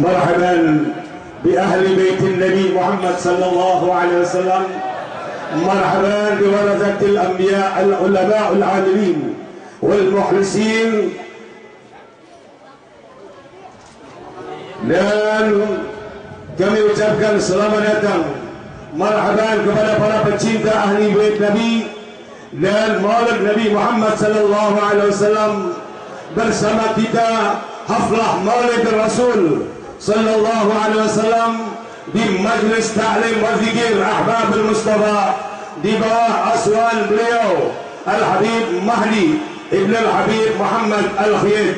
مرحبا بأهل بيت النبي محمد صلى الله عليه وسلم مرحبا بورثة الأنبياء العلماء العاملين والمخلصين dan kami ucapkan selamat datang marhaban kepada para pecinta ahli bait Nabi dan maulid Nabi Muhammad sallallahu alaihi wasallam bersama kita haflah maulid Rasul صلى الله عليه وسلم بمجلس تعليم وفقير أحباب المصطفى دبواه أسوان بليو الحبيب مهدي ابن الحبيب محمد الخير.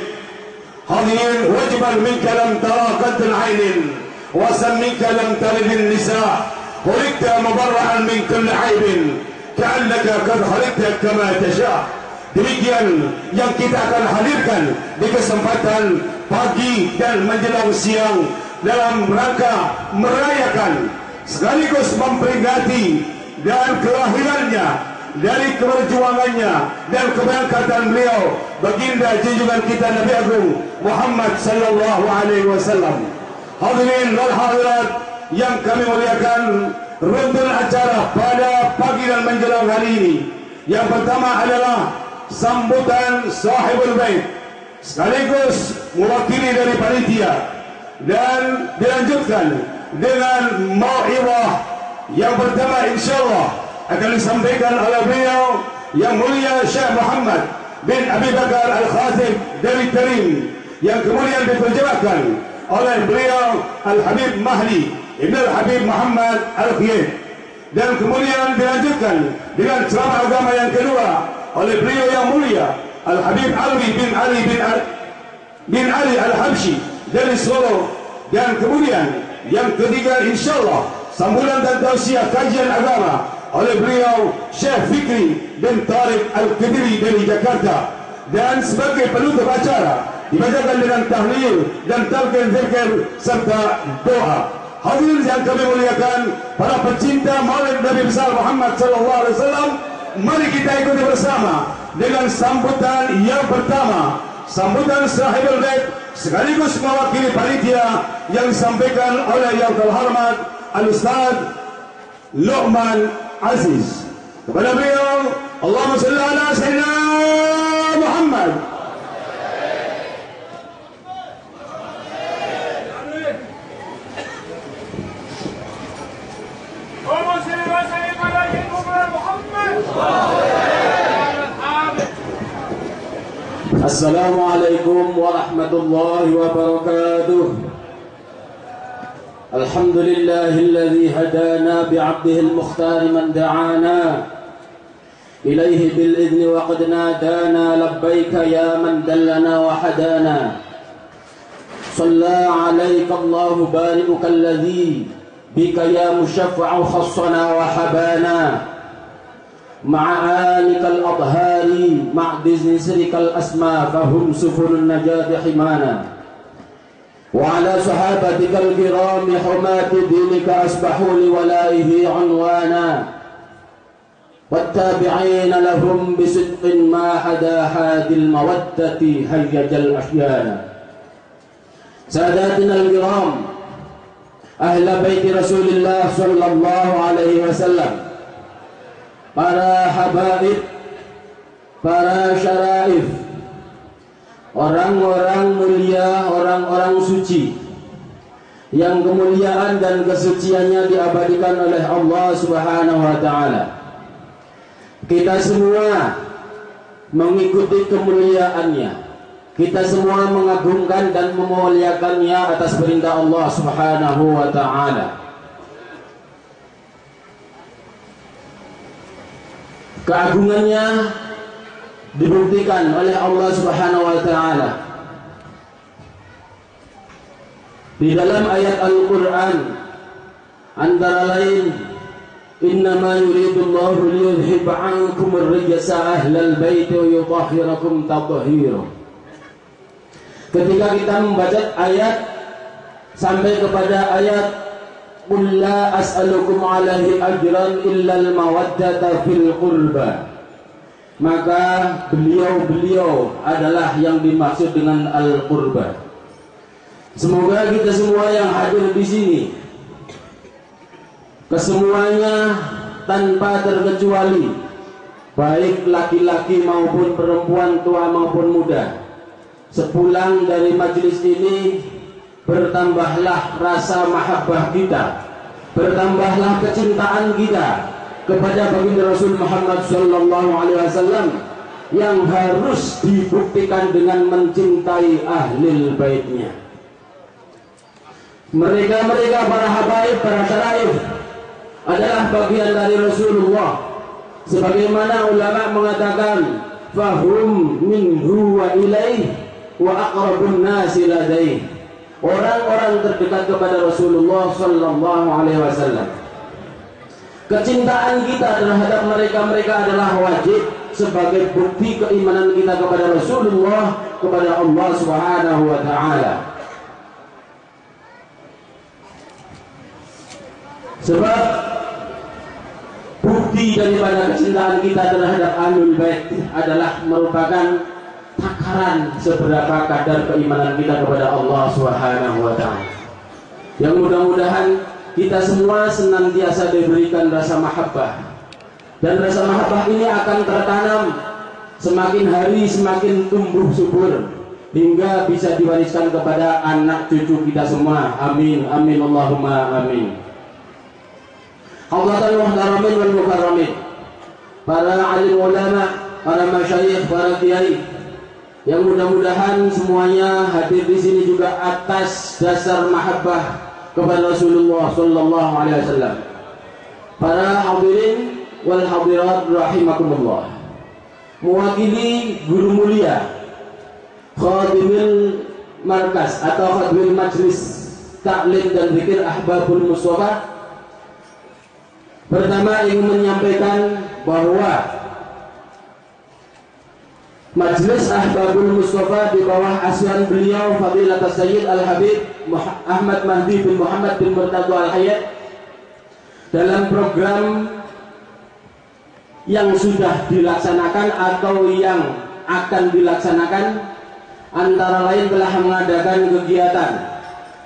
حضين وجبا منك لم ترى قد العين وسمك لم ترد النساء. خلقت مبرعا من كل عيب كأنك قد خلقت كما تشاء. Demikian yang kita akan hadirkan di kesempatan pagi dan menjelang siang dalam rangka merayakan sekaligus memperingati dan kelahirannya dari keberjuangannya dan keberangkatan beliau baginda junjungan kita Nabi Agung Muhammad sallallahu alaihi wasallam. Hadirin dan hadirat yang kami muliakan runtun acara pada pagi dan menjelang hari ini. Yang pertama adalah sambutan sahibul bait sekaligus mewakili dari panitia dan dilanjutkan dengan mau'izah yang pertama insyaallah akan disampaikan oleh beliau yang mulia Syekh Muhammad bin Abi Bakar Al-Khatib dari Terim yang kemudian diterjemahkan oleh beliau Al-Habib Mahdi Ibn Al-Habib Muhammad Al-Khiyad dan kemudian dilanjutkan dengan ceramah agama yang kedua oleh beliau yang mulia Al-Habib Alwi bin Ali bin, Al bin Ali Al-Habshi dari Solo dan kemudian yang ketiga insyaallah sambutan dan tausiah kajian agama oleh beliau Syekh Fikri bin Tariq Al-Qadiri dari Jakarta dan sebagai penutup acara dibacakan dengan tahlil dan talqin zikir serta doa. Hadirin yang kami muliakan, para pecinta Maulid Nabi besar Muhammad sallallahu alaihi wasallam, mari kita ikuti bersama dengan sambutan yang pertama, sambutan sahibul bait sekaligus mewakili panitia yang disampaikan oleh yang terhormat Al-Ustaz Luqman Aziz. Kepada beliau, Allahumma salli ala sayyidina Muhammad. السلام عليكم ورحمة الله وبركاته. الحمد لله الذي هدانا بعبده المختار من دعانا إليه بالإذن وقد نادانا لبيك يا من دلنا وحدانا. صلى عليك الله بارئك الذي بك يا مشفع خصنا وحبانا. مع آلك الأطهار مع دزن سرك الأسماء فهم سفن النجاة حمانا. وعلى صحابتك الكرام حماة دينك أصبحوا لولائه عنوانا. والتابعين لهم بصدق ما حدا حاد المودة هيج الأحيان ساداتنا الكرام أهل بيت رسول الله صلى الله عليه وسلم. Para habaib, para syaraif, orang-orang mulia, orang-orang suci yang kemuliaan dan kesuciannya diabadikan oleh Allah Subhanahu wa taala. Kita semua mengikuti kemuliaannya. Kita semua mengagungkan dan memuliakannya atas perintah Allah Subhanahu wa taala. Keagungannya dibuktikan oleh Allah Subhanahu wa taala. Di dalam ayat Al-Qur'an antara lain innama yuridullahu liyudhhiba 'ankum ar-rijsa ahlal bait wa yutahhirakum tathhira ketika kita membaca ayat sampai kepada ayat Qul la as'alukum alaihi ajran illa al-mawaddata fil qurba. Maka beliau-beliau adalah yang dimaksud dengan al-qurba. Semoga kita semua yang hadir di sini kesemuanya tanpa terkecuali baik laki-laki maupun perempuan tua maupun muda sepulang dari majelis ini bertambahlah rasa mahabbah kita bertambahlah kecintaan kita kepada baginda Rasul Muhammad sallallahu alaihi wasallam yang harus dibuktikan dengan mencintai ahli baitnya mereka-mereka para habaib, para syaraif adalah bagian dari Rasulullah. Sebagaimana ulama mengatakan, fahum minhu wa ilaih wa aqrabun nasi ladaih. Orang-orang terdekat kepada Rasulullah sallallahu alaihi wasallam. Kecintaan kita terhadap mereka-mereka adalah wajib sebagai bukti keimanan kita kepada Rasulullah kepada Allah Subhanahu wa taala. Sebab bukti daripada kecintaan kita terhadap Ahlul Bait adalah merupakan takaran seberapa kadar keimanan kita kepada Allah Subhanahu wa taala. Yang mudah-mudahan kita semua senantiasa diberikan rasa mahabbah. Dan rasa mahabbah ini akan tertanam semakin hari semakin tumbuh subur hingga bisa diwariskan kepada anak cucu kita semua. Amin. Amin Allahumma amin. Hawlatan muhtaramin wal mukarramin Para alim ulama Para masyayikh, para kiai Yang mudah-mudahan semuanya hadir di sini juga atas dasar mahabbah kepada Rasulullah sallallahu alaihi wasallam. Para hadirin wal hadirat rahimakumullah. Mewakili guru mulia Khadimil Markas atau Khadimil Majlis Taklim dan Zikir Ahbabul Mustafa Pertama ingin menyampaikan bahwa Majelis Ahbabul Mustafa di bawah asuhan beliau Fadilat Sayyid Al-Habib Ahmad Mahdi bin Muhammad bin Murtadu Al-Hayat. Dalam program yang sudah dilaksanakan atau yang akan dilaksanakan antara lain telah mengadakan kegiatan.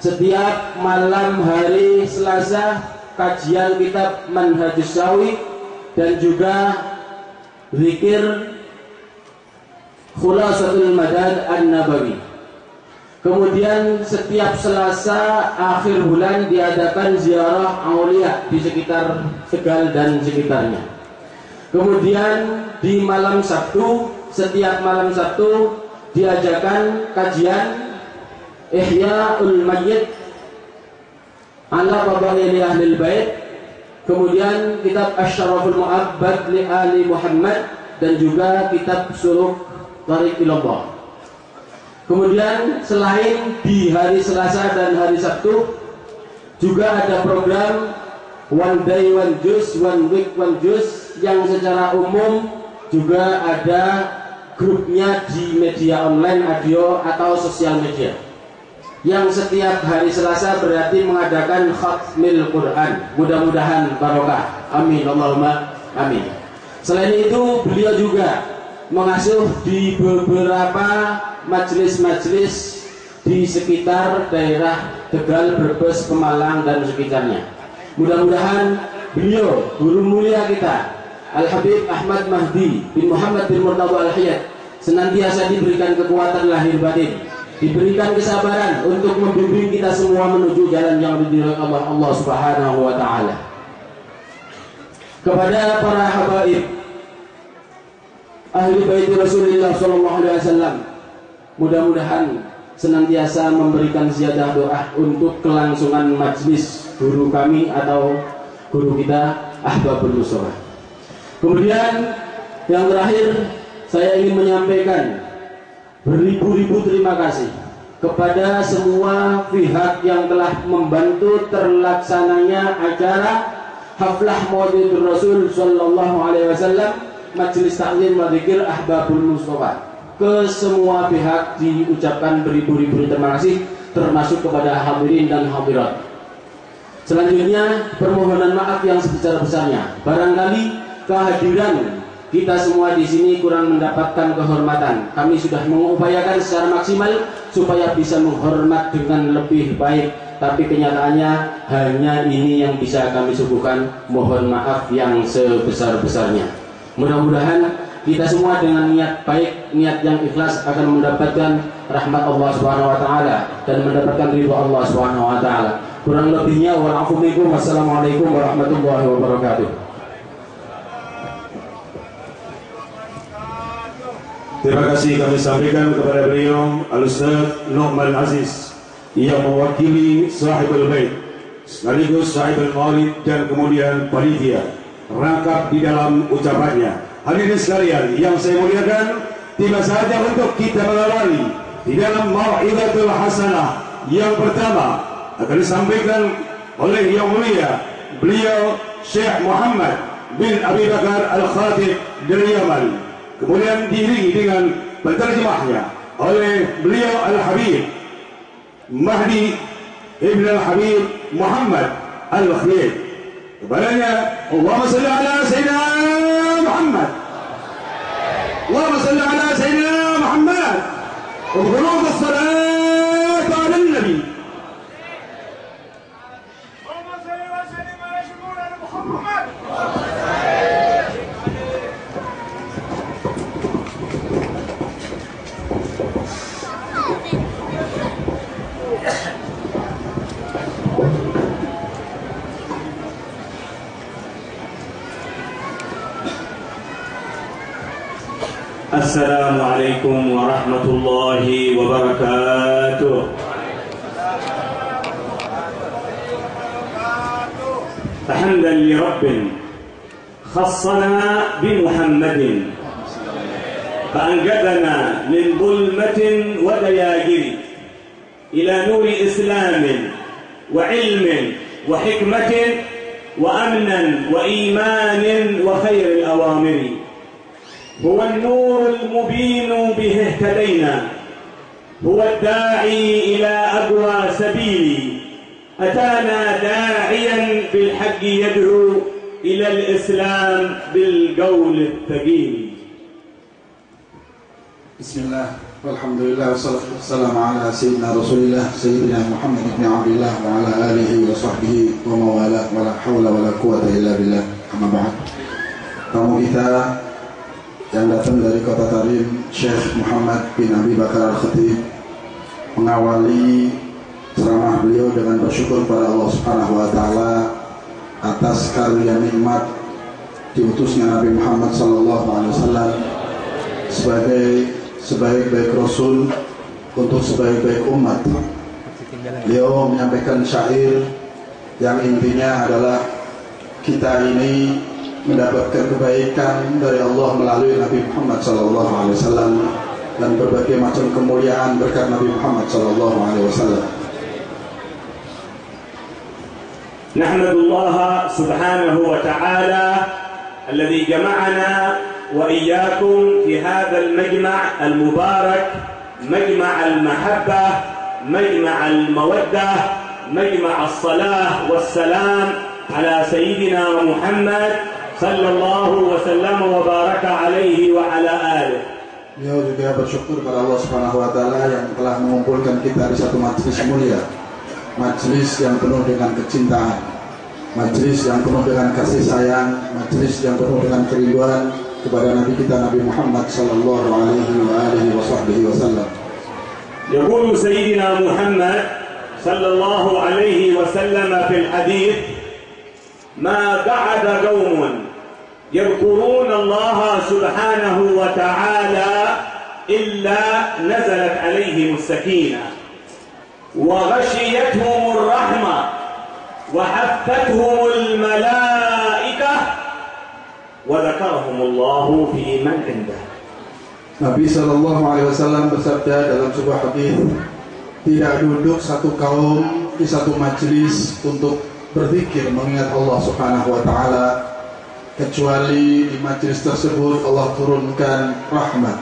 Setiap malam hari Selasa kajian kitab Manhajus Sawi dan juga zikir Khulasatul Madad An-Nabawi. Kemudian setiap Selasa akhir bulan diadakan ziarah aulia di sekitar Tegal dan sekitarnya. Kemudian di malam Sabtu, setiap malam Sabtu diadakan kajian Ihyaul Mayyit ala fadaili ahli bait kemudian kitab Asy-Syaraful Mu'abbad li Ali Muhammad dan juga kitab Suluk Tariq Ilallah kemudian selain di hari Selasa dan hari Sabtu juga ada program One Day One Juice, One Week One Juice yang secara umum juga ada grupnya di media online, audio atau sosial media yang setiap hari Selasa berarti mengadakan khatmil Quran. Mudah-mudahan barokah. Amin. Allahumma amin. Selain itu beliau juga mengasuh di beberapa majelis-majelis di sekitar daerah Tegal, Brebes, Pemalang dan sekitarnya. Mudah-mudahan beliau guru mulia kita Al Habib Ahmad Mahdi bin Muhammad bin Murtadha Al Hayat senantiasa diberikan kekuatan lahir batin diberikan kesabaran untuk membimbing kita semua menuju jalan yang diridhoi Allah Allah Subhanahu wa taala. Kepada para habaib ahli bait Rasulullah sallallahu alaihi wasallam, mudah-mudahan senantiasa memberikan ziyadah doa untuk kelangsungan majlis guru kami atau guru kita Ahbabul Musola. Kemudian yang terakhir saya ingin menyampaikan Beribu-ribu terima kasih kepada semua pihak yang telah membantu terlaksananya acara Haflah Maulid Rasul Sallallahu Alaihi Wasallam Majelis Taklim wa Dzikir Ahbabul Mustafa ke semua pihak diucapkan beribu-ribu terima kasih termasuk kepada hadirin dan hadirat. Selanjutnya permohonan maaf yang sebesar-besarnya. Barangkali kehadiran kita semua di sini kurang mendapatkan kehormatan. Kami sudah mengupayakan secara maksimal supaya bisa menghormat dengan lebih baik. Tapi kenyataannya hanya ini yang bisa kami suguhkan. Mohon maaf yang sebesar-besarnya. Mudah-mudahan kita semua dengan niat baik, niat yang ikhlas akan mendapatkan rahmat Allah Subhanahu wa taala dan mendapatkan ridho Allah Subhanahu wa taala. Kurang lebihnya wassalamualaikum warahmatullahi wabarakatuh. Terima kasih kami sampaikan kepada beliau Al-Ustaz Nu'man Aziz yang mewakili sahibul bait sekaligus sahibul maulid dan kemudian panitia rangkap di dalam ucapannya. Hadirin sekalian yang saya muliakan, tiba saja untuk kita mengawali di dalam mau'izatul hasanah. Yang pertama akan disampaikan oleh yang mulia beliau Syekh Muhammad bin Abi Bakar Al-Khatib dari Yaman. Kemudian diiringi dengan penterjemahnya oleh beliau Al-Habib Mahdi Ibn Al-Habib Muhammad Al-Khalid وبلغنا اللهم صل على سيدنا محمد. اللهم صل على سيدنا محمد. وبقلوب الصلاة السلام عليكم ورحمة الله وبركاته. فحمدا لرب خصنا بمحمد. فأنقذنا من ظلمة ودياجر إلى نور إسلام وعلم وحكمة وأمنا وإيمان وخير الأوامر. هو النور المبين به اهتدينا. هو الداعي إلى أقوى سبيل أتانا داعيا بالحق يدعو إلى الإسلام بالقول الثقيل. بسم الله والحمد لله والصلاة والسلام على سيدنا رسول الله سيدنا محمد بن عبد الله وعلى آله وصحبه وموالاه ولا حول ولا قوة إلا بالله. أما بعد tamu kita yang datang dari kota Tarim Syekh Muhammad bin Abi Bakar Al-Khatib mengawali ceramah beliau dengan bersyukur pada Allah Subhanahu wa taala atas karunia nikmat diutusnya Nabi Muhammad sallallahu alaihi wasallam sebagai sebaik-baik rasul untuk sebaik-baik umat. Beliau menyampaikan syair yang intinya adalah kita ini mendapatkan kebaikan dari Allah melalui Nabi Muhammad sallallahu alaihi wasallam dan berbagai macam kemuliaan berkat Nabi Muhammad sallallahu alaihi wasallam. نحمد الله سبحانه وتعالى الذي جمعنا وإياكم في هذا المجمع المبارك مجمع المحبة مجمع المودة مجمع الصلاة والسلام على سيدنا محمد صلى الله وسلم وبارك عليه وعلى آله Beliau juga bersyukur pada Allah Subhanahu wa taala yang telah mengumpulkan kita di satu majelis mulia. Majelis yang penuh dengan kecintaan, majelis yang penuh dengan kasih sayang, majelis yang penuh dengan kerinduan kepada Nabi kita Nabi Muhammad sallallahu alaihi wa alihi wasallam. يقول سيدنا محمد صلى الله عليه وسلم في الحديث ما قعد قوم يذكرون الله سبحانه وتعالى إلا نزلت عليهم السكينة وغشيتهم الرحمة وحفتهم الملائكة وذكرهم الله في من عنده Nabi Shallallahu Alaihi Wasallam bersabda dalam sebuah hadis, tidak duduk satu kaum di satu majelis untuk berzikir mengingat Allah Subhanahu Wa Taala kecuali di majlis tersebut Allah turunkan rahmat.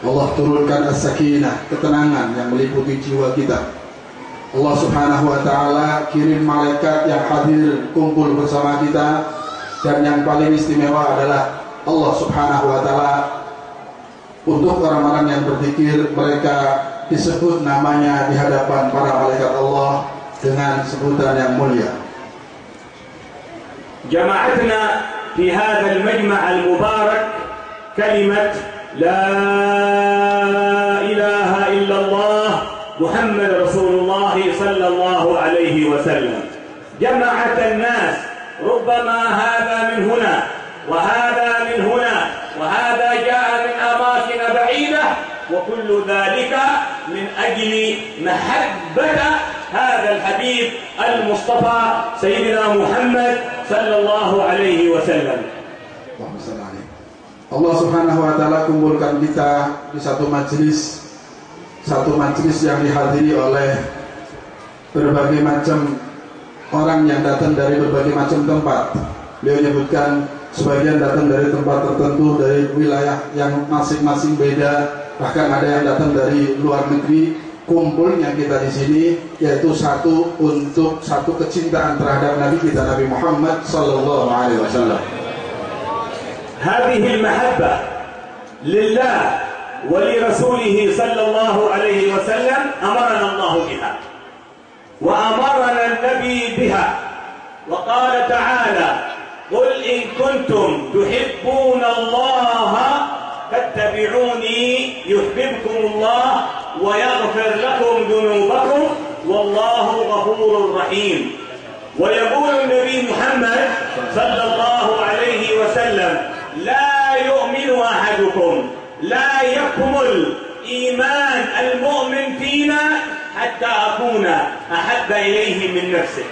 Allah turunkan as-sakinah ketenangan yang meliputi jiwa kita. Allah subhanahu wa ta'ala kirim malaikat yang hadir kumpul bersama kita dan yang paling istimewa adalah Allah subhanahu wa ta'ala. Untuk orang-orang yang berpikir mereka disebut namanya di hadapan para malaikat Allah dengan sebutan yang mulia. Jama'atna في هذا المجمع المبارك كلمة لا إله إلا الله محمد رسول الله صلى الله عليه وسلم. جمعت الناس ربما هذا من هنا وهذا من هنا وهذا جاء من أماكن بعيدة وكل ذلك من أجل محبة هذا الحبيب المصطفى سيدنا محمد صلى الله عليه وسلم Allahumma salli alaihi. Allah Subhanahu wa taala kumpulkan kita di satu majelis satu majelis yang dihadiri oleh berbagai macam orang yang datang dari berbagai macam tempat. Beliau menyebutkan sebagian datang dari tempat tertentu dari wilayah yang masing-masing beda, bahkan ada yang datang dari luar negeri. Kumpulnya kita di sini yaitu satu untuk satu kecintaan terhadap Nabi kita Nabi Muhammad sallallahu alaihi wasallam. هذه المحبة لله ولرسوله صلى الله عليه وسلم أمرنا الله بها وأمرنا النبي بها وقال تعالى قل إن كنتم تحبون الله فاتبعوني يحببكم الله ويغفر لكم ذنوبكم والله غفور رحيم. ويقول النبي محمد صلى الله عليه وسلم لا يؤمن أحدكم لا يكمل إيمان المؤمن فينا حتى أكون أحب إليه من نفسه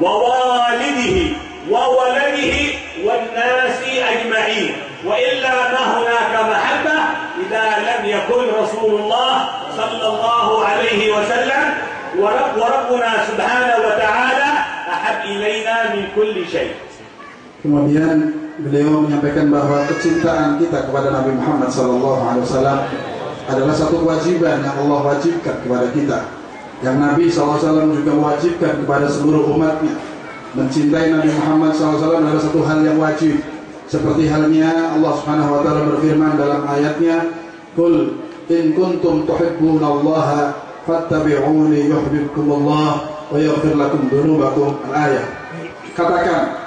ووالده وولده والناس اجمعين والا ما هناك محبه اذا لم يكن رسول الله صلى الله عليه وسلم ورب وربنا سبحانه وتعالى احب الينا من كل شيء Kemudian beliau menyampaikan bahwa kecintaan kita kepada Nabi Muhammad SAW adalah satu kewajiban yang Allah wajibkan kepada kita. Yang Nabi SAW juga mewajibkan kepada seluruh umatnya. Mencintai Nabi Muhammad SAW adalah satu hal yang wajib. Seperti halnya Allah Subhanahu Wa Taala berfirman dalam ayatnya, "Kul in kuntum tuhibbunallaha fattabi'uni yuhibbukumullah wa yaghfir lakum dzunubakum." Al-ayat. Katakan,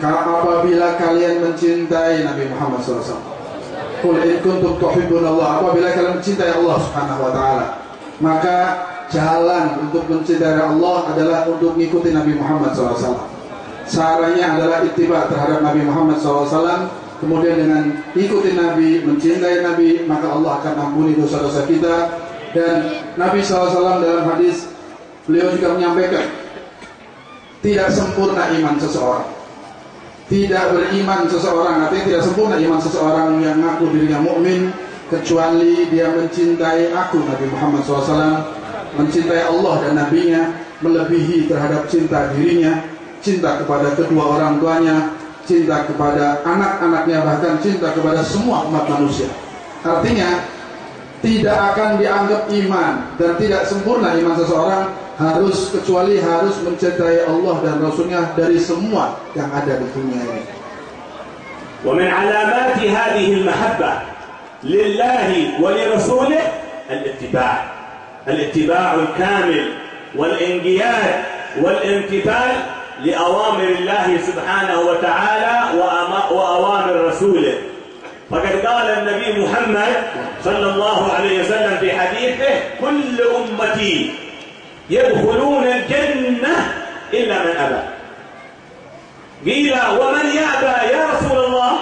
apabila kalian mencintai Nabi Muhammad SAW Qul in kuntum tuhibbun Allah apabila kalian mencintai Allah Subhanahu wa taala maka jalan untuk mencintai Allah adalah untuk mengikuti Nabi Muhammad SAW caranya adalah ittiba terhadap Nabi Muhammad SAW kemudian dengan ikuti Nabi mencintai Nabi maka Allah akan ampuni dosa-dosa kita. Dan Nabi SAW dalam hadis beliau juga menyampaikan tidak sempurna iman seseorang. Tidak beriman seseorang artinya tidak sempurna iman seseorang yang mengaku dirinya mukmin kecuali dia mencintai aku Nabi Muhammad SAW mencintai Allah dan Nabi-Nya melebihi terhadap cinta dirinya cinta kepada kedua orang tuanya cinta kepada anak-anaknya bahkan cinta kepada semua umat manusia artinya tidak akan dianggap iman dan tidak sempurna iman seseorang harus kecuali harus mencintai Allah dan Rasulnya dari semua yang ada di dunia ini. ومن علامات هذه المحبة لله ولرسوله الاتباع الاتباع الكامل والانقياد والامتثال لأوامر الله سبحانه وتعالى وأوامر رسوله. فقد قال النبي محمد صلى الله عليه وسلم في حديثه كل أمتي يدخلون الجنة إلا من أبى. قيل ومن يأبى يا رسول الله؟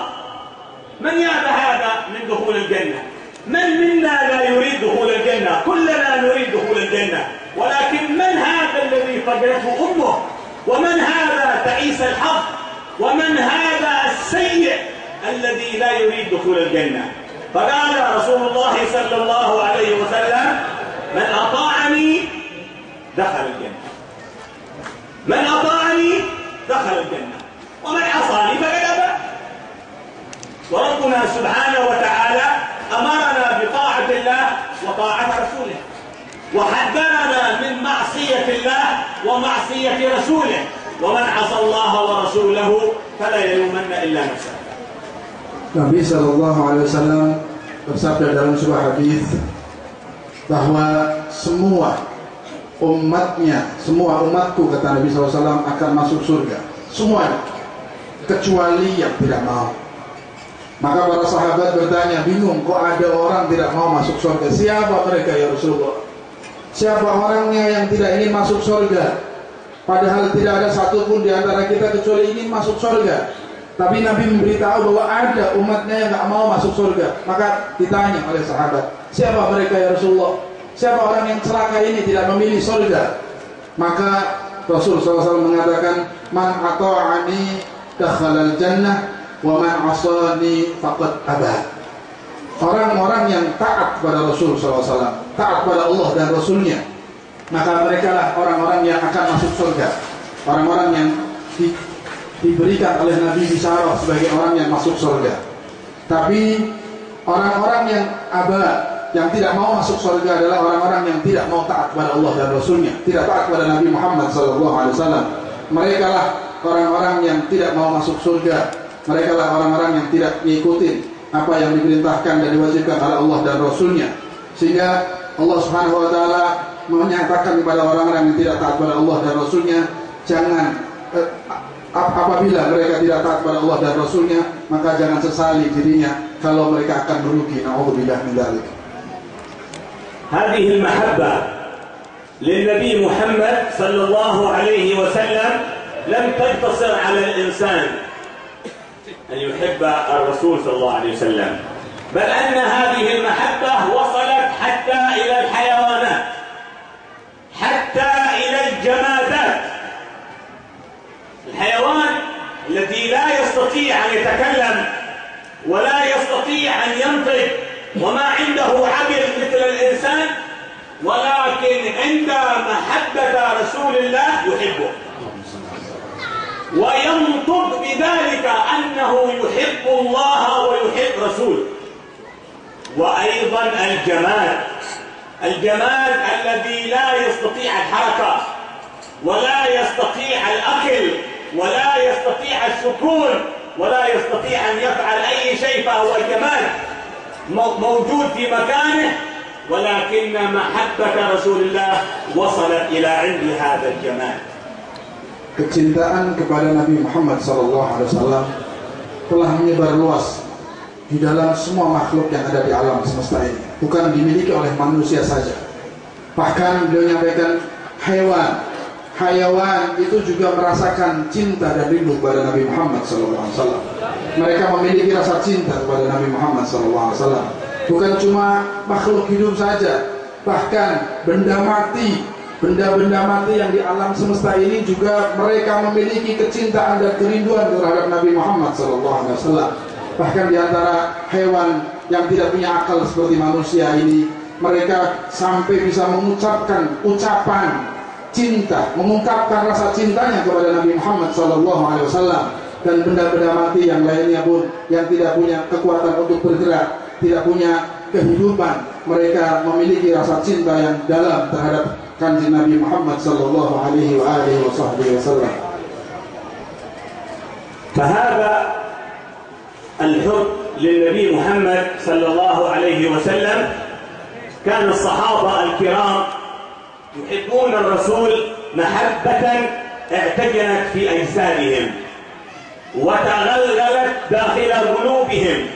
من يأبى هذا من دخول الجنة؟ من منا لا يريد دخول الجنة؟ كلنا نريد دخول الجنة. ولكن من هذا الذي فقدته أمه؟ ومن هذا تعيس الحظ؟ ومن هذا السيء الذي لا يريد دخول الجنة؟ فقال رسول الله صلى الله عليه وسلم من أطاعني دخل الجنة. من أطاعني دخل الجنة. ومن عصاني فقد أبى. وربنا سبحانه وتعالى أمرنا بطاعة الله وطاعة رسوله وحذرنا من معصية الله ومعصية رسوله ومن عصى الله ورسوله فلا يلومن إلا نفسه Nabi Shallallahu Alaihi Wasallam bersabda dalam sebuah hadis bahwa semua umatnya, semua umatku kata Nabi SAW akan masuk surga. Semuanya, kecuali yang tidak mau. Maka para sahabat bertanya, bingung kok ada orang tidak mau masuk surga? Siapa mereka ya Rasulullah? Siapa orangnya yang tidak ingin masuk surga? Padahal tidak ada satupun di antara kita kecuali ingin masuk surga. Tapi Nabi memberitahu bahwa ada umatnya yang tidak mau masuk surga. Maka ditanya oleh sahabat, siapa mereka ya Rasulullah? Siapa orang yang celaka ini tidak memilih surga? Maka Rasul SAW mengatakan, Man ata'ani dakhalal jannah asani faqad. Orang-orang yang taat kepada Rasul SAW, taat kepada Allah dan Rasulnya, maka mereka lah orang-orang yang akan masuk surga. Orang-orang yang di, diberikan oleh Nabi Bisyarah sebagai orang yang masuk surga. Tapi orang-orang yang abad yang tidak mau masuk surga adalah orang-orang yang tidak mau taat kepada Allah dan Rasulnya, tidak taat kepada Nabi Muhammad SAW. Mereka lah orang-orang yang tidak mau masuk surga Mereka lah orang-orang yang tidak mengikuti apa yang diperintahkan dan diwajibkan oleh Allah dan Rasulnya. Sehingga Allah Subhanahu Wa Taala menyatakan kepada orang-orang yang tidak taat kepada Allah dan Rasulnya, jangan eh, apabila mereka tidak taat kepada Allah dan Rasulnya, maka jangan sesali dirinya kalau mereka akan merugi. Nauzubillah min dzalik. هذه المحبة للنبي محمد صلى الله عليه وسلم لم تقتصر على الإنسان أن يحب الرسول صلى الله عليه وسلم. بل أن هذه المحبة وصلت حتى إلى الحيوانات حتى إلى الجمادات. الحيوان الذي لا يستطيع أن يتكلم ولا يستطيع أن ينطق وما عنده عقل مثل الإنسان ولكن عند محبة رسول الله يحبه. وينطق بذلك أنه يحب الله ويحب رسوله وأيضا الجمال. الجمال الذي لا يستطيع الحركة ولا يستطيع الأكل ولا يستطيع السكون ولا يستطيع أن يفعل أي شيء فهو الجمال موجود في مكانه ولكن محبة رسول الله وصلت إلى عند هذا الجمال. Kecintaan kepada Nabi Muhammad SAW telah menyebar luas di dalam semua makhluk yang ada di alam semesta ini. Bukan dimiliki oleh manusia saja. Bahkan beliau menyampaikan hewan, hayawan itu juga merasakan cinta dan rindu kepada Nabi Muhammad SAW. Mereka memiliki rasa cinta kepada Nabi Muhammad SAW. Bukan cuma makhluk hidup saja, bahkan benda mati benda-benda mati yang di alam semesta ini juga mereka memiliki kecintaan dan kerinduan terhadap Nabi Muhammad SAW. Bahkan di antara hewan yang tidak punya akal seperti manusia ini, mereka sampai bisa mengucapkan ucapan cinta, mengungkapkan rasa cintanya kepada Nabi Muhammad SAW. Dan benda-benda mati yang lainnya pun yang tidak punya kekuatan untuk bergerak, tidak punya kehidupan, mereka memiliki rasa cinta yang dalam terhadap Nabi Muhammad sallallahu alaihi wa alihi wa sahbihi wasallam. فهذا الحب للنبي محمد صلى الله عليه وسلم كان الصحابة الكرام يحبون الرسول محبة اعتجنت في أجسادهم وتغلغلت داخل قلوبهم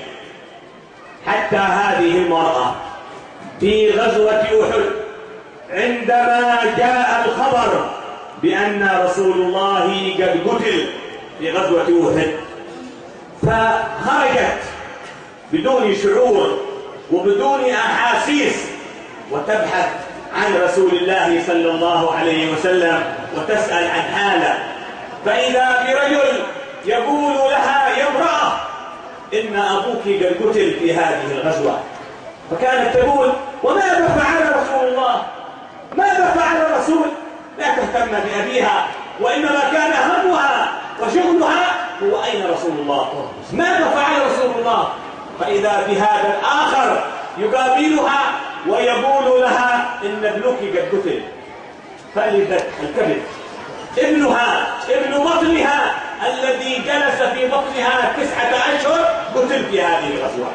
حتى هذه المرأة في غزوة أحد عندما جاء الخبر بأن رسول الله قد قتل في غزوة أحد فخرجت بدون شعور وبدون أحاسيس وتبحث عن رسول الله صلى الله عليه وسلم وتسأل عن حاله. فإذا برجل يقول لها يا امرأة إن أبوك قد قتل في هذه الغزوة. فكانت تقول وماذا فعل رسول الله؟ ماذا فعل الرسول؟ لا تهتم بأبيها وإنما كان همها وشغلها هو أين رسول الله؟ ماذا فعل رسول الله؟ فإذا بهذا الآخر يقابلها ويقول لها إن ابنك قد قتل. فلذت الكبد. ابنها ابن بطنها الذي جلس في بطنها تسعة أشهر قتل في هذه الغزوة.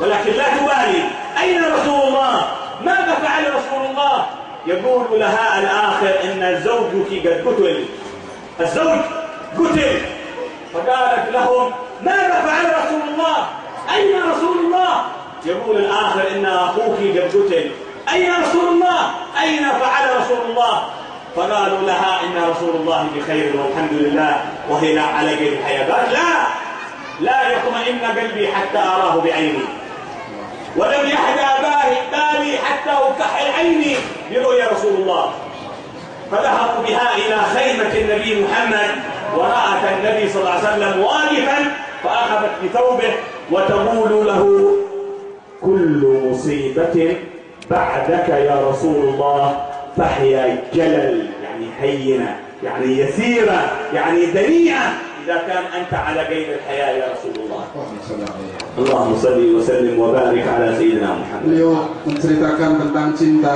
ولكن لا تبالي. أين رسول الله؟ ماذا فعل رسول الله؟ يقول لها الآخر إن زوجك قد قتل. الزوج قتل. فقالت لهم ماذا فعل رسول الله؟ أين رسول الله؟ يقول الآخر إن أخوك قد قتل. أين رسول الله؟ أين فعل رسول الله؟ فقالوا لها إن رسول الله بخير والحمد لله وهي لا على قيد الحياة قالت لا. لا يطمئن قلبي حتى أراه بعيني. ولم يحدى بالي حتى أكحل عيني برؤيا رسول الله. فذهبوا بها إلى خيمة النبي محمد ورأت النبي صلى الله عليه وسلم واقفا فأخذت بثوبه وتقول له كل مصيبة بعدك يا رسول الله فهي جلل يعني هينة يعني يسيرة يعني دنيئة إذا كان أنت على قيد الحياة يا رسول الله Allahumma shalli alaihi. اللهم صل وسلم وبارك على سيدنا محمد Beliau menceritakan tentang cinta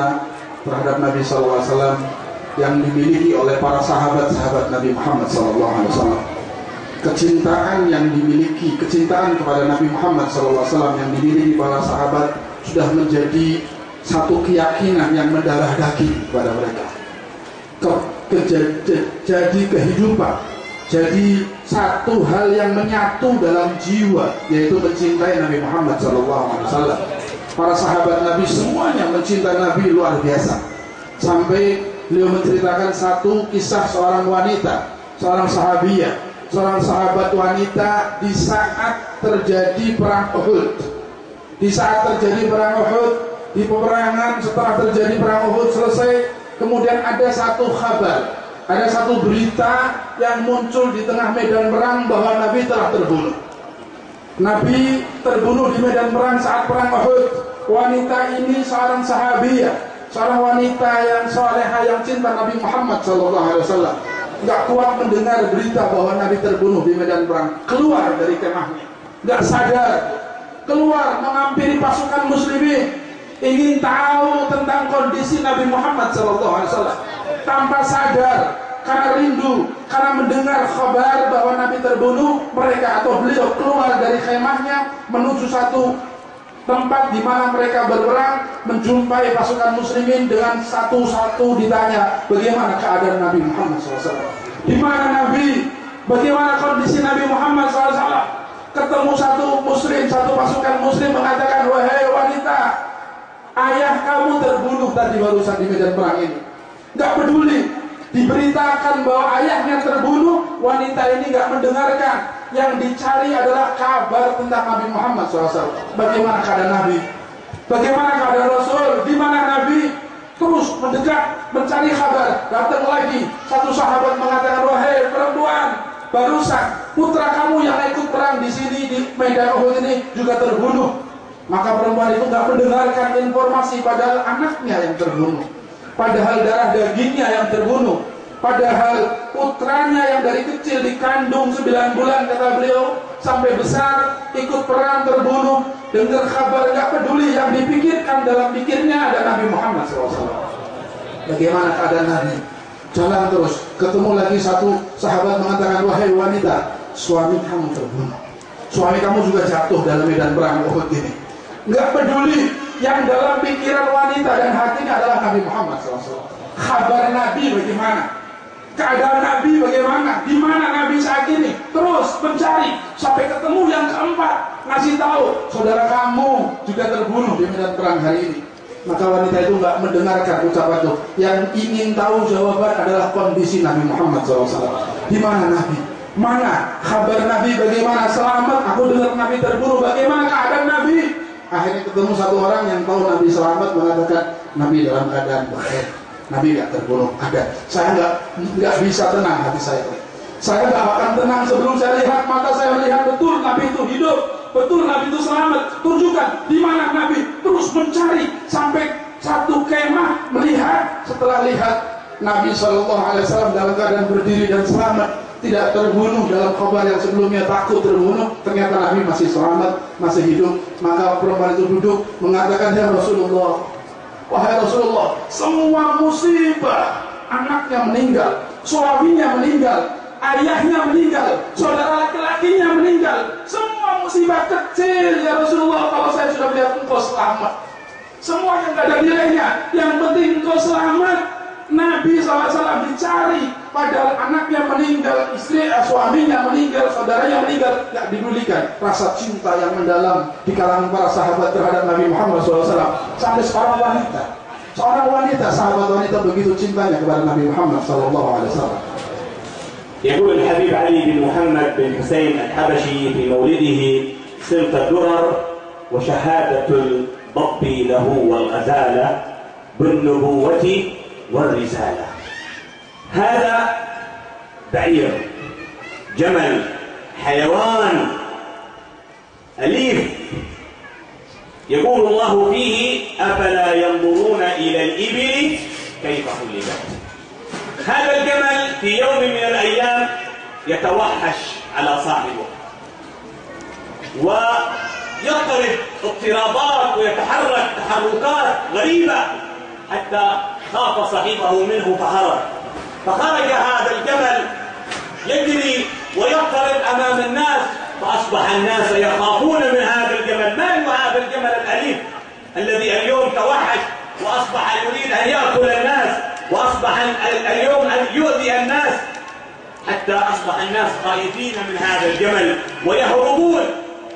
terhadap Nabi SAW yang dimiliki oleh para sahabat-sahabat Nabi Muhammad SAW. Kecintaan yang dimiliki, kecintaan kepada Nabi Muhammad SAW yang dimiliki para sahabat sudah menjadi satu keyakinan yang mendarah daging kepada mereka. Ke- keja- je- jadi kehidupan, jadi satu hal yang menyatu dalam jiwa, yaitu mencintai Nabi Muhammad SAW. Para sahabat Nabi semuanya mencintai Nabi luar biasa. Sampai beliau menceritakan satu kisah seorang wanita, seorang sahabiah, seorang sahabat wanita di saat terjadi perang Uhud. Di saat terjadi perang Uhud, di peperangan setelah terjadi perang Uhud selesai, kemudian ada satu kabar, ada satu berita yang muncul di tengah medan perang bahwa Nabi telah terbunuh. Nabi terbunuh di medan perang saat perang Uhud. Wanita ini seorang sahabiah, seorang wanita yang soleha yang cinta Nabi Muhammad SAW. Gak kuat mendengar berita bahwa Nabi terbunuh di medan perang. Keluar dari kemahnya, gak sadar. Keluar mengampiri pasukan muslimin, ingin tahu tentang kondisi Nabi Muhammad SAW. Tanpa sadar, karena rindu, karena mendengar kabar bahwa Nabi terbunuh, mereka atau beliau keluar dari khemahnya menuju satu tempat di mana mereka berperang, menjumpai pasukan muslimin dengan satu-satu ditanya bagaimana keadaan Nabi Muhammad SAW. Di mana Nabi? Bagaimana kondisi Nabi Muhammad SAW? Ketemu satu muslim, satu pasukan muslim mengatakan, wahai wanita, ayah kamu terbunuh tadi barusan di medan perang ini. Gak peduli, diberitakan bahwa ayahnya terbunuh, wanita ini gak mendengarkan. Yang dicari adalah kabar tentang Nabi Muhammad SAW. Bagaimana keadaan Nabi? Bagaimana keadaan Rasul? Di mana Nabi? Terus mendekat, mencari kabar. Datang lagi, satu sahabat mengatakan, wahai perempuan, barusan putra kamu yang ikut perang di sini di medan Uhud ini juga terbunuh. Maka perempuan itu nggak mendengarkan informasi padahal anaknya yang terbunuh. Padahal darah dagingnya yang terbunuh. Padahal putranya yang dari kecil dikandung 9 bulan kata beliau sampai besar ikut perang terbunuh dengar kabar nggak peduli yang dipikirkan dalam pikirnya ada Nabi Muhammad SAW. Bagaimana keadaan Nabi? Jalan terus ketemu lagi satu sahabat mengatakan wahai wanita suami kamu terbunuh. Suami kamu juga jatuh dalam medan perang Uhud ini. Nggak peduli yang dalam pikiran wanita dan hatinya adalah Nabi Muhammad SAW. Kabar Nabi bagaimana? Keadaan Nabi bagaimana? Di mana Nabi saat ini? Terus mencari sampai ketemu yang keempat, ngasih tahu saudara kamu juga terbunuh di medan perang hari ini. Maka wanita itu nggak mendengarkan ucapan itu. Yang ingin tahu jawaban adalah kondisi Nabi Muhammad SAW. Di mana Nabi? Mana kabar Nabi? Bagaimana selamat? Aku dengar Nabi terbunuh. Bagaimana keadaan Nabi? Akhirnya ketemu satu orang yang tahu Nabi selamat mengatakan Nabi dalam keadaan baik. Nabi nggak terbunuh. Ada. Saya nggak nggak bisa tenang hati saya. Saya nggak akan tenang sebelum saya lihat mata saya melihat betul Nabi itu hidup, betul Nabi itu selamat. Tunjukkan di mana Nabi. Terus mencari sampai satu kemah melihat setelah lihat Nabi Shallallahu Alaihi Wasallam dalam keadaan berdiri dan selamat tidak terbunuh dalam kabar yang sebelumnya takut terbunuh ternyata Nabi masih selamat masih hidup maka perempuan itu duduk mengatakan ya Rasulullah wahai Rasulullah semua musibah anaknya meninggal suaminya meninggal ayahnya meninggal, saudara laki-lakinya meninggal, semua musibah kecil ya Rasulullah kalau saya sudah melihat engkau selamat. Semua yang gak ada nilainya, yang penting engkau selamat. Nabi SAW dicari, padahal anaknya meninggal, istri, eh, suaminya meninggal, saudaranya meninggal, gak didulikan. Rasa cinta yang mendalam di kalangan para sahabat terhadap Nabi Muhammad SAW sampai seorang wanita, seorang wanita, sahabat wanita begitu cintanya kepada Nabi Muhammad SAW. يقول الحبيب علي بن محمد بن حسين الحبشي في مولده صرت الدرر وشهادة الضب له والغزالة بالنبوة والرسالة هذا بعير جمل حيوان أليف. يقول الله فيه أفلا ينظرون إلى الإبل كيف خلقت؟ هذا الجمل في يوم من الأيام يتوحش على صاحبه. ويضطرب اضطرابات ويتحرك تحركات غريبة حتى خاف صاحبه منه فهرب. فخرج هذا الجمل يجري ويضطرب أمام الناس فأصبح الناس يخافون من هذا الجمل ما هو هذا الجمل الأليف الذي اليوم توحش؟ وأصبح يريد أن يأكل الناس وأصبح اليوم أن يؤذي الناس. حتى أصبح الناس خائفين من هذا الجمل ويهربون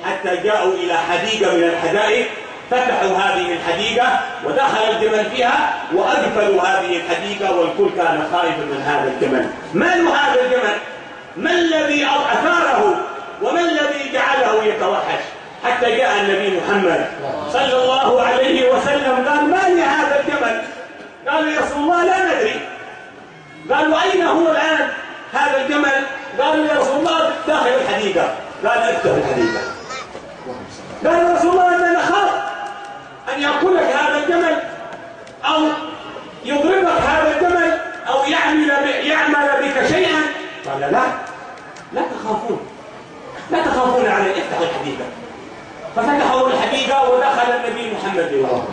حتى جاءوا إلى حديقة من الحدائق. فتحوا هذه الحديقة ودخل الجمل فيها وأقفلوا هذه الحديقة والكل كان خائفا من هذا الجمل. من هذا الجمل؟ ما الذي أثاره؟ وما الذي جعله يتوحش؟ حتى جاء النبي محمد صلى الله عليه وسلم قال ما لي هذا الجمل؟ قالوا يا رسول الله لا ندري. قالوا أين هو الآن هذا الجمل؟ قالوا يا رسول الله داخل الحديقة. قال افتح الحديقة. قال يا رسول الله أنا نخاف أن يأكلك هذا الجمل أو يضربك هذا الجمل أو يعمل يعمل بك شيئا. قال لا لا تخافون لا تخافون عليه افتحوا الحديقة. ففتحوا الحديقة ودخل النبي محمد. الله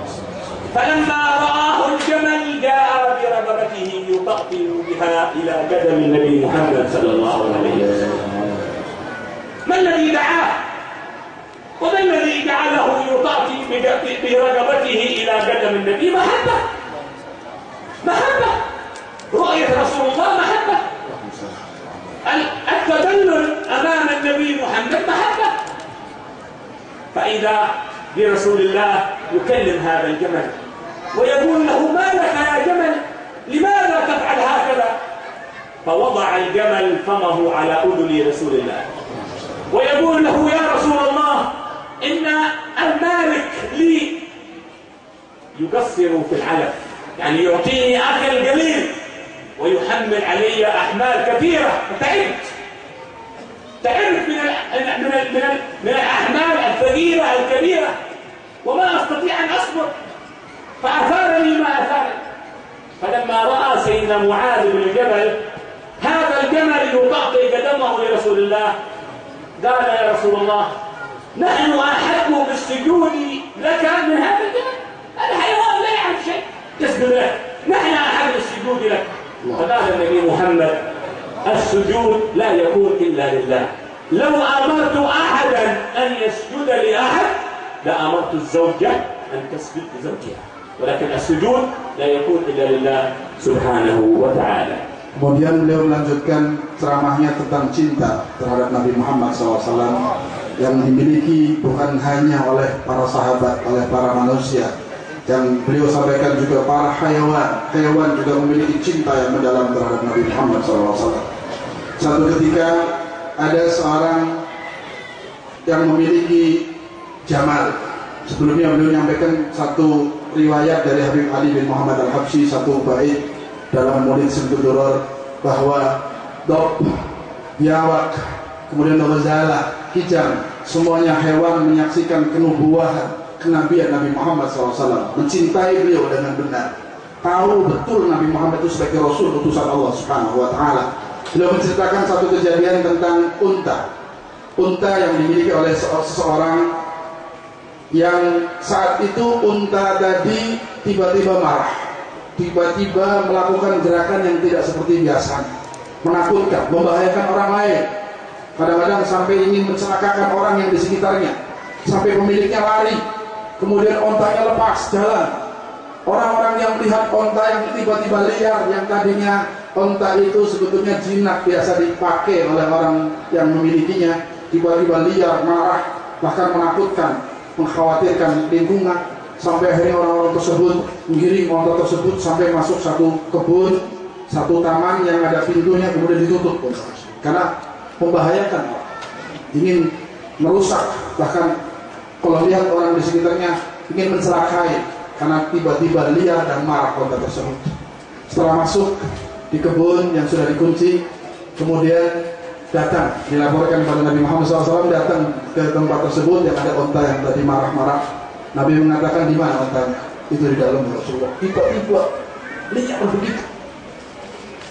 فلما رآه الجمل جاء برغبته يطأطئ بها إلى قدم النبي محمد صلى الله عليه وسلم. ما الذي دعاه؟ وما الذي جعله يطأطئ برغبته إلى قدم النبي؟ محبة. محبة. رؤية رسول الله محبة. التدلل أمام النبي محمد محبة. فإذا برسول الله يكلم هذا الجمل ويقول له ما لك يا جمل؟ لماذا تفعل هكذا؟ فوضع الجمل فمه على أذن رسول الله. ويقول له يا رسول الله إن المالك لي يقصر في العلف يعني يعطيني أكل قليل ويحمل علي أحمال كثيرة. فتعبت تعبت من ال من ال من, ال من الأحمال الثقيلة الكبيرة. وما أستطيع أن أصبر. فأثارني ما أثارني. فلما رأى سيدنا معاذ بن الجبل هذا الجمل يطأطئ قدمه لرسول الله. قال يا رسول الله نحن أحق بالسجود لك من هذا الجمل. هذا حيوان لا يعرف شيء. تسجد له. نحن أحق بالسجود لك. فقال النبي محمد السجود لا يكون إلا لله. لو أمرت أحدا أن يسجد لأحد لأمرت الزوجة أن تسجد لزوجها. ولكن السجود لا يكون إلا لله سبحانه وتعالى. Kemudian beliau melanjutkan ceramahnya tentang cinta terhadap Nabi Muhammad SAW yang dimiliki bukan hanya oleh para sahabat, oleh para manusia. Yang beliau sampaikan juga para hewan, hewan juga memiliki cinta yang mendalam terhadap Nabi Muhammad SAW. Satu ketika ada seorang yang memiliki jamal. Sebelumnya beliau menyampaikan satu riwayat dari Habib Ali bin Muhammad Al-Habsyi, satu bait dalam Maulid Simtuduror bahwa dop, biawak, kemudian ghazala, kijang, semuanya hewan menyaksikan kenubuahan, kenabian Nabi Muhammad SAW, mencintai beliau dengan benar, tahu betul Nabi Muhammad itu sebagai Rasul utusan Allah Subhanahu Wa Taala. Beliau menceritakan satu kejadian tentang unta, unta yang dimiliki oleh seseorang yang saat itu unta tadi tiba-tiba marah tiba-tiba melakukan gerakan yang tidak seperti biasa. menakutkan, membahayakan orang lain. Kadang-kadang sampai ingin mencelakakan orang yang di sekitarnya, sampai pemiliknya lari, kemudian ontanya lepas jalan. Orang-orang yang melihat onta yang tiba-tiba liar, yang tadinya onta itu sebetulnya jinak biasa dipakai oleh orang yang memilikinya, tiba-tiba liar, marah, bahkan menakutkan, mengkhawatirkan lingkungan, sampai akhirnya orang-orang tersebut menggiring onta tersebut sampai masuk satu kebun, satu taman yang ada pintunya kemudian ditutup karena membahayakan ingin merusak bahkan kalau lihat orang di sekitarnya ingin mencelakai karena tiba-tiba liar dan marah kota tersebut. Setelah masuk di kebun yang sudah dikunci, kemudian datang dilaporkan kepada Nabi Muhammad SAW datang ke tempat tersebut yang ada onta yang tadi marah-marah. Nabi mengatakan di mana ontanya? Itu di dalam Rasulullah. Tiba-tiba liar begitu.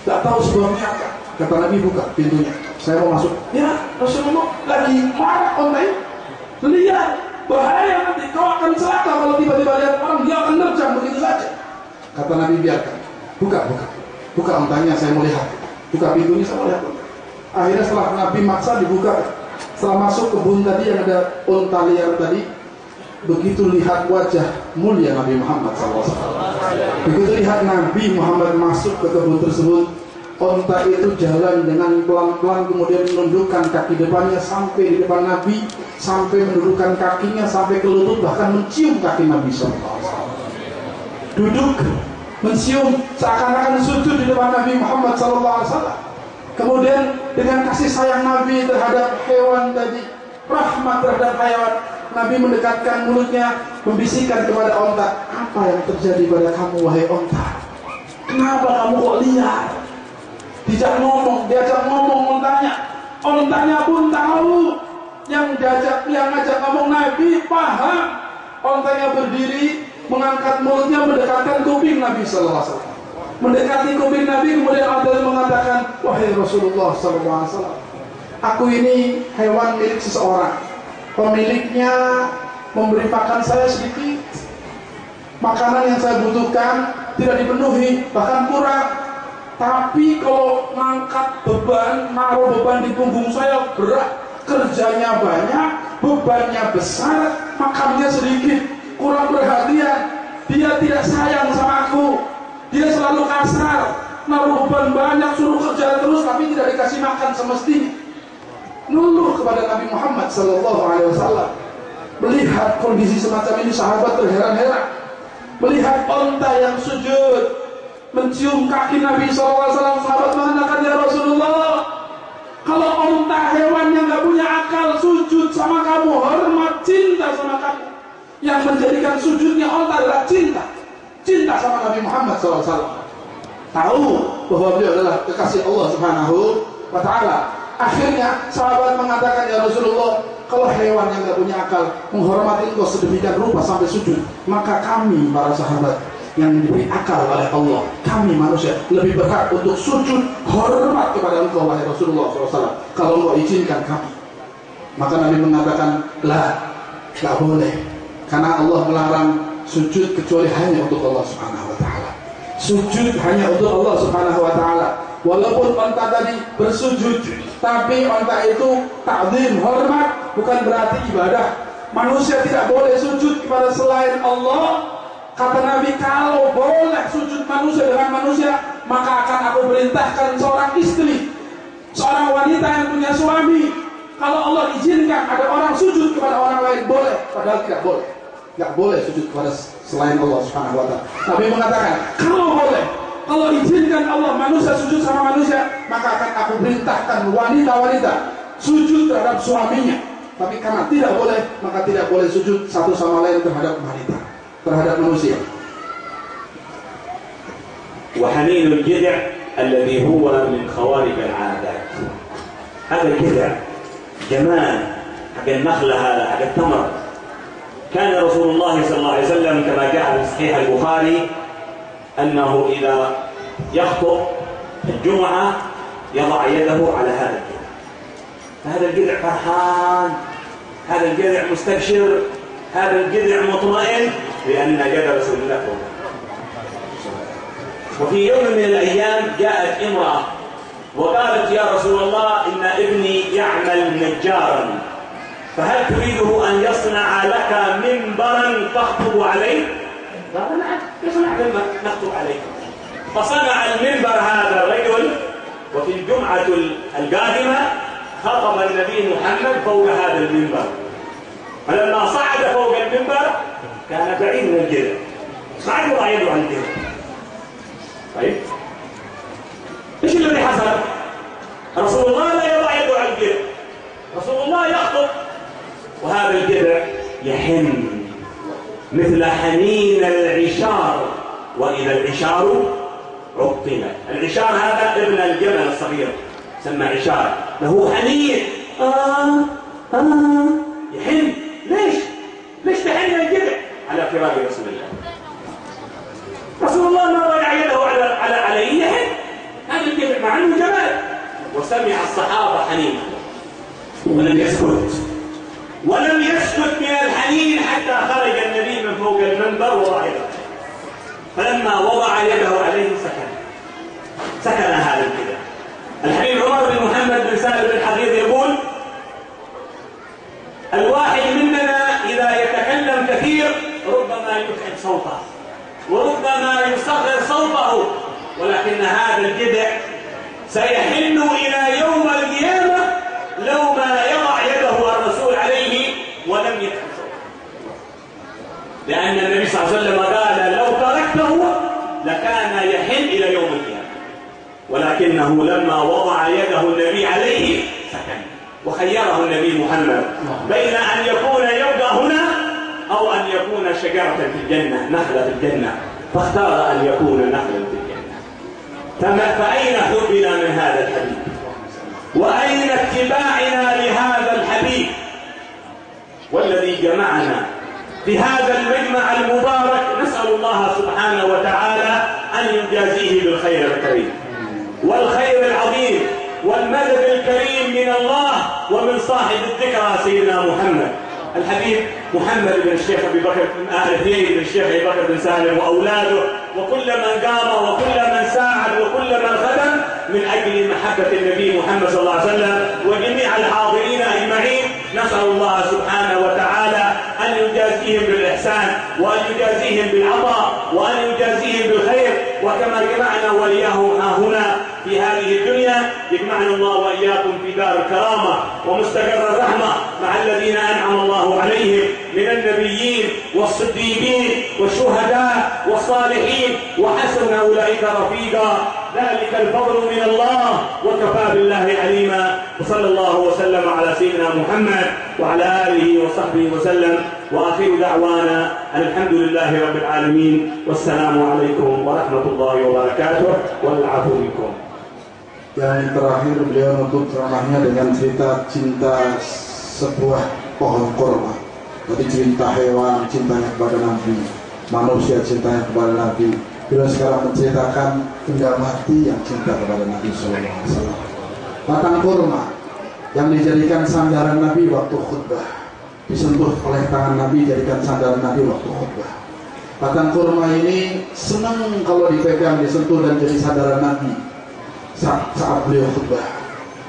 Tak tahu sebabnya apa. Kata Nabi buka pintunya. Saya mau masuk. Ya Rasulullah lagi marah ontanya. Liar bahaya nanti kau akan celaka kalau tiba-tiba lihat orang dia akan nerjang begitu saja. Kata Nabi biarkan. Buka buka. Buka ontanya saya mau lihat. Buka pintunya saya mau lihat. Akhirnya setelah Nabi maksa dibuka. Setelah masuk kebun tadi yang ada onta liar tadi begitu lihat wajah mulia Nabi Muhammad SAW begitu lihat Nabi Muhammad masuk ke kebun tersebut Onta itu jalan dengan pelan-pelan kemudian menundukkan kaki depannya sampai di depan Nabi sampai menundukkan kakinya sampai ke lutut bahkan mencium kaki Nabi SAW duduk mencium seakan-akan sujud di depan Nabi Muhammad SAW kemudian dengan kasih sayang Nabi terhadap hewan tadi rahmat terhadap hewan Nabi mendekatkan mulutnya membisikkan kepada onta. Apa yang terjadi pada kamu wahai onta? Kenapa kamu kok liar Dijak ngomong, diajak ngomong ontanya. Ontanya pun tahu. Yang diajak, yang ngajak ngomong Nabi paham. Ontanya berdiri, mengangkat mulutnya mendekatkan kuping Nabi Sallallahu Alaihi. Mendekati kuping Nabi kemudian ontanya mengatakan, wahai Rasulullah Sallallahu Alaihi aku ini hewan milik seseorang. Pemiliknya memberi makan saya sedikit. Makanan yang saya butuhkan tidak dipenuhi, bahkan kurang tapi kalau ngangkat beban, naruh beban di punggung saya berat, kerjanya banyak, bebannya besar, makannya sedikit, kurang perhatian. Dia tidak sayang sama aku. Dia selalu kasar, naruh beban banyak, suruh kerja terus, tapi tidak dikasih makan semestinya. Nuluh kepada Nabi Muhammad Sallallahu Alaihi Wasallam. Melihat kondisi semacam ini, sahabat terheran-heran. Melihat onta yang sujud, mencium kaki Nabi SAW sahabat mengatakan ya Rasulullah kalau onta hewan yang gak punya akal sujud sama kamu hormat cinta sama kamu. Yang menjadikan sujudnya onta adalah cinta. Cinta sama Nabi Muhammad SAW tahu bahwa beliau adalah kekasih Allah Subhanahu wa taala. Akhirnya sahabat mengatakan ya Rasulullah kalau hewan yang gak punya akal menghormati engkau sedemikian rupa sampai sujud maka kami para sahabat yang diberi akal oleh Allah. Kami manusia lebih berhak untuk sujud hormat kepada engkau wahai Rasulullah SAW kalau engkau izinkan kami. Maka Nabi mengatakan lah tak boleh. Karena Allah melarang sujud kecuali hanya untuk Allah Subhanahu Wa Taala. Sujud hanya untuk Allah Subhanahu Wa Taala. Walaupun onta tadi bersujud tapi onta itu takdim hormat bukan berarti ibadah. Manusia tidak boleh sujud kepada selain Allah Kata Nabi, kalau boleh sujud manusia dengan manusia, maka akan aku perintahkan seorang istri, seorang wanita yang punya suami. Kalau Allah izinkan ada orang sujud kepada orang lain, boleh. Padahal tidak boleh. Tidak boleh sujud kepada selain Allah Subhanahu Wa Taala. Nabi mengatakan, kalau boleh, kalau izinkan Allah manusia sujud sama manusia, maka akan aku perintahkan wanita-wanita sujud terhadap suaminya. Tapi karena tidak boleh, maka tidak boleh sujud satu sama lain terhadap wanita. Terhadap manusia. وحنين الجذع الذي هو من خوارق العادات. هذا الجذع جمال حق النخلة هذا حق التمر. كان رسول الله صلى الله عليه وسلم كما جاء في صحيح البخاري أنه إذا يخطب الجمعة يضع يده على هذا الجذع. فهذا الجذع فرحان هذا الجذع مستبشر هذا الجذع مطمئن. لأن يد رسول الله. فوق وفي يوم من الأيام جاءت امرأة وقالت يا رسول الله إن ابني يعمل نجارا فهل تريده أن يصنع لك منبرا تخطب عليه؟ قال نعم يصنع منبر نخطب عليه. فصنع المنبر هذا الرجل وفي الجمعة القادمة خطب النبي محمد فوق هذا المنبر. فلما صعد فوق المنبر كان بعيد من الجذع ما يضع يده على الجذع طيب. إيش الذي حصل؟ رسول الله لا يضع يده على الجذع رسول الله يخطب. وهذا الجذع يحن مثل حنين العشار. وإذا العشار عطلت العشار هذا ابن الجبل الصغير. سمى عشار. له حنين. آه آه. يحن. على فراق رسول الله. رسول الله ما وضع يده على على عليه يحن هذا الجذع مع أنه جبل وسمع الصحابة حنينا. ولم يسكت. ولم يسكت من الحنين حتى خرج النبي من فوق المنبر ووضع فلما وضع يده عليه سكن. سكن هذا الكذب. الحبيب عمر بن محمد بن سالم بن حفيظ يقول الواحد مننا إذا يتكلم كثير يتعب صوته. وربما يصغر صوته. ولكن هذا الجذع سيحن إلى يوم القيامة لو ما يضع يده الرسول عليه ولم يتعب صوته. لأن النبي صلى الله عليه وسلم قال لو تركته لكان يحن إلى يوم القيامة. ولكنه لما وضع يده النبي عليه سكن وخيره النبي محمد بين أن يكون يبقى هنا أو أن يكون شجرة في الجنة نخلة في الجنة. فاختار أن يكون نخلا في الجنة. فما فأين حبنا من هذا الحبيب وأين اتباعنا لهذا الحبيب والذي جمعنا في هذا المجمع المبارك. نسأل الله سبحانه وتعالى أن يجازيه بالخير الكريم. والخير العظيم والمدد الكريم من الله ومن صاحب الذكرى سيدنا محمد. الحبيب محمد بن الشيخ أبي بكر بن آل اثنين بن الشيخ أبي بكر بن سالم وأولاده وكل من قام وكل من ساعد وكل من خدم من أجل محبة النبي محمد صلى الله عليه وسلم وجميع الحاضرين أجمعين نسأل الله سبحانه وتعالى أن يجازيهم بالإحسان وأن يجازيهم بالعطاء وأن يجازيهم بالخير وكما جمعنا وإياهم ها هنا في هذه الدنيا يجمعنا الله وإياكم في دار الكرامة ومستقر الرحمة مع الذين أنعم الله عليهم من النبيين والصديقين والشهداء والصالحين. وحسن أولئك رفيقا. ذلك الفضل من الله وكفى بالله عليما. وصلى الله وسلم على سيدنا محمد وعلى آله وصحبه وسلم. وآخر دعوانا ان الحمد لله رب العالمين. والسلام عليكم ورحمة الله وبركاته. والعفو منكم. Yang terakhir beliau nutup ceramahnya dengan cerita cinta sebuah pohon korma. Tadi cerita hewan, cintanya kepada Nabi, manusia cintanya kepada Nabi. Beliau sekarang menceritakan benda mati yang cinta kepada Nabi SAW. Batang kurma yang dijadikan sandaran Nabi waktu khutbah, disentuh oleh tangan Nabi jadikan sandaran Nabi waktu khutbah. Batang kurma ini senang kalau dipegang, disentuh dan jadi sandaran Nabi saat, saat beliau khutbah.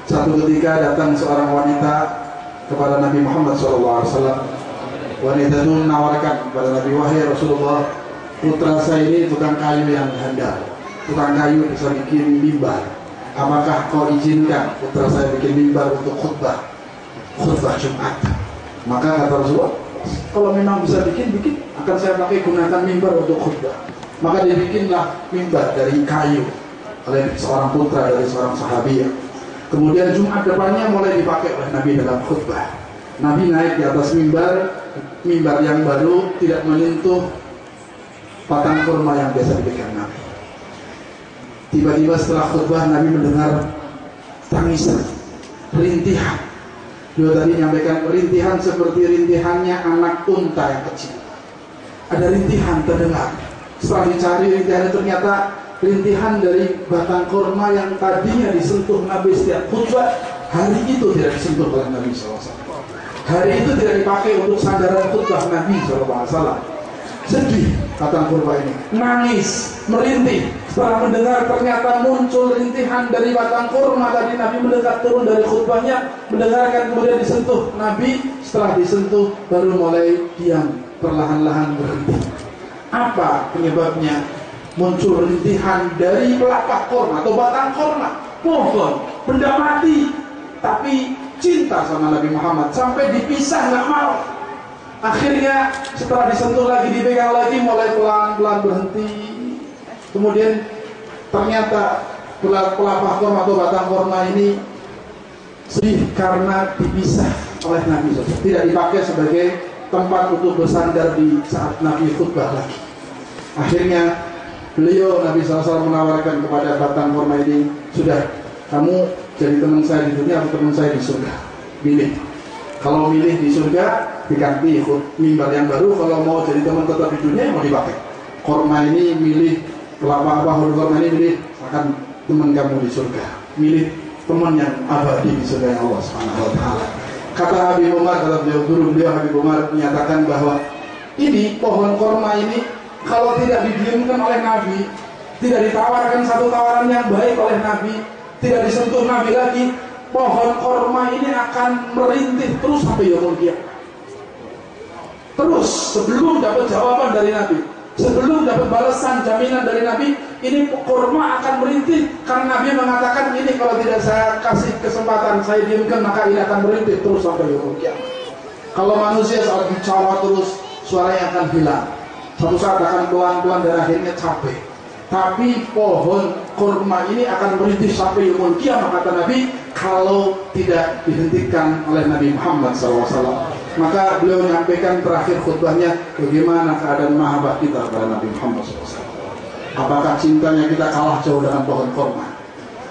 Satu ketika datang seorang wanita kepada Nabi Muhammad SAW. Wanita itu menawarkan kepada Nabi Wahai Rasulullah, putra saya ini tukang kayu yang handal. Tukang kayu bisa bikin mimbar. Apakah kau izinkan putra saya bikin mimbar untuk khutbah? Khutbah Jumat. Maka kata Rasulullah, kalau memang bisa bikin, bikin. Akan saya pakai gunakan mimbar untuk khutbah. Maka dibikinlah mimbar dari kayu oleh seorang putra dari seorang sahabiah. Kemudian Jumat depannya mulai dipakai oleh Nabi dalam khutbah. Nabi naik di atas mimbar, mimbar yang baru tidak menyentuh batang kurma yang biasa dipegang Nabi. Tiba-tiba setelah khutbah Nabi mendengar tangisan, rintihan. Dia tadi menyampaikan rintihan seperti rintihannya anak unta yang kecil. Ada rintihan terdengar. Setelah dicari rintihan ternyata rintihan dari batang kurma yang tadinya disentuh Nabi setiap khutbah hari itu tidak disentuh oleh Nabi SAW. Hari itu tidak dipakai untuk sandaran khutbah Nabi SAW. Sedih batang kurma ini, nangis, merintih. Setelah mendengar ternyata muncul rintihan dari batang kurma tadi Nabi mendekat turun dari khutbahnya mendengarkan kemudian disentuh Nabi. Setelah disentuh baru mulai diam perlahan-lahan berhenti. Apa penyebabnya muncul rintihan dari pelapak kurma atau batang kurma pohon benda mati tapi cinta sama Nabi Muhammad. Sampai dipisah nggak mau. Akhirnya setelah disentuh lagi dipegang lagi mulai pelan-pelan berhenti. Kemudian ternyata pelapah korma atau batang korma ini sedih karena dipisah oleh Nabi SAW tidak dipakai sebagai tempat untuk bersandar di saat Nabi khutbah lagi. Akhirnya beliau Nabi SAW menawarkan kepada batang korma ini sudah kamu jadi teman saya di dunia atau teman saya di surga? Pilih kalau milih di surga diganti ikut mimbar yang baru. Kalau mau jadi teman tetap di dunia mau dipakai. Korma ini milih kelapa apa huruf ini milih akan teman kamu di surga. Milih teman yang abadi di surga Allah Subhanahu wa taala. Kata Habib Umar kata beliau guru beliau Habib Umar menyatakan bahwa ini pohon korma ini kalau tidak didiamkan oleh Nabi tidak ditawarkan satu tawaran yang baik oleh Nabi tidak disentuh Nabi lagi pohon korma ini akan merintih terus sampai yaumul terus sebelum dapat jawaban dari Nabi Sebelum dapat balasan jaminan dari Nabi, ini kurma akan merintih karena Nabi mengatakan ini kalau tidak saya kasih kesempatan saya diamkan maka ini akan merintih terus sampai yaumul Kalau manusia saat bicara terus suaranya akan hilang. Satu saat akan pelan-pelan dan akhirnya capek. Tapi pohon kurma ini akan merintih sampai yaumul kiamat kata Nabi kalau tidak dihentikan oleh Nabi Muhammad SAW maka beliau menyampaikan terakhir khutbahnya bagaimana keadaan mahabbah kita kepada Nabi Muhammad SAW. Apakah cintanya kita kalah jauh dengan pohon korma,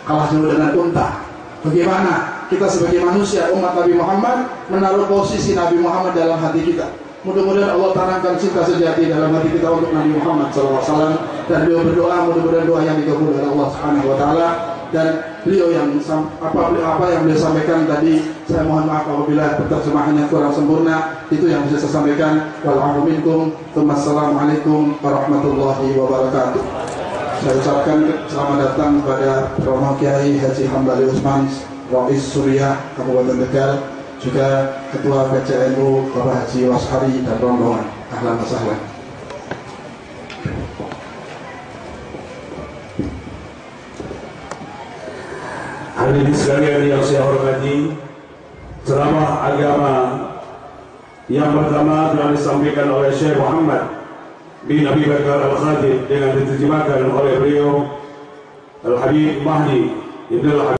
kalah jauh dengan unta? Bagaimana kita sebagai manusia umat Nabi Muhammad menaruh posisi Nabi Muhammad dalam hati kita? Mudah-mudahan Allah tanamkan cinta sejati dalam hati kita untuk Nabi Muhammad SAW dan beliau berdoa mudah-mudahan doa yang dikabul oleh Allah Subhanahu Wa Taala. Dan beliau yang apa apa yang beliau sampaikan tadi saya mohon maaf apabila penerjemahannya kurang sempurna. Itu yang bisa saya sampaikan. Wal minkum. Wassalamualaikum warahmatullahi wabarakatuh. Saya ucapkan selamat datang kepada Romo Kiai Haji Hambali Usman Rais Surya Kabupaten Tegal juga Ketua PCNU Bapak Haji Washari dan rombongan. Ahlan wa Hadirin sekalian yang saya hormati, ceramah agama yang pertama telah disampaikan oleh Syekh Muhammad bin Abi Bakar Al-Khatib dengan diterjemahkan oleh beliau Al-Habib Mahdi Ibn Al-Habib